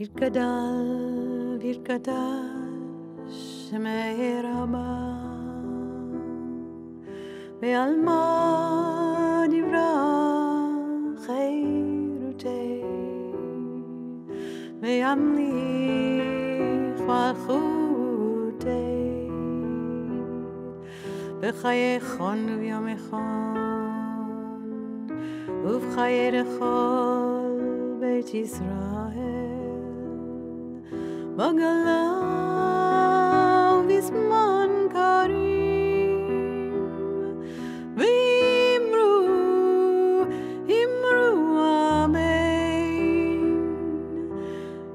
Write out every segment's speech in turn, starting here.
Bir kadar, bir kadar merhaba ve alma divra خیرته ve amli خواخوته بخای خون بیام خون و بخیر خال بیت اسرائیل קרים ואמרו, אמרו אמן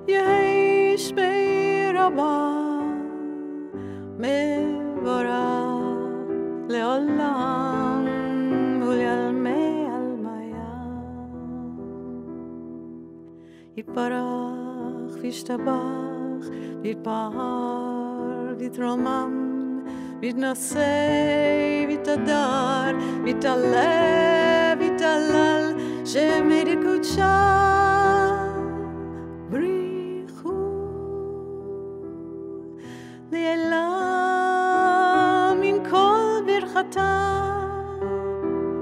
יש ברבה מבורך לעולם ולעלמי עלמיה יתברך וישתבח Vit par, vit bir vit nasay, nase bir tadar bir tale bir talal je me recucha brihu kol bir khata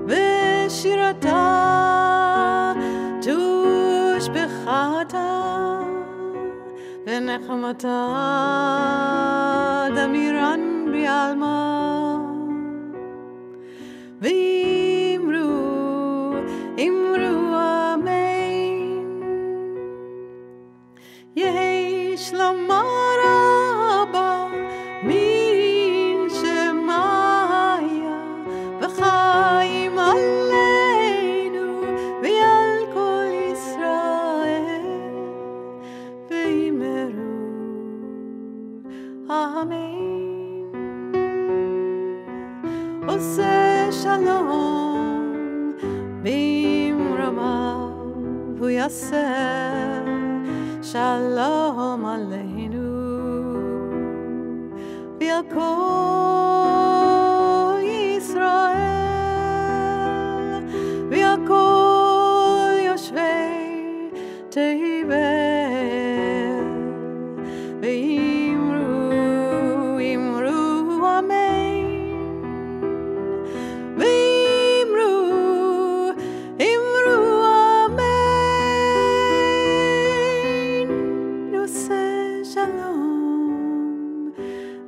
ve shirata. ונחמתה דמירן בעלמא ואמרו, אמרו אמן יהי שלמה עושה שלום במרומיו הוא יעשה שלום עלינו ועל כל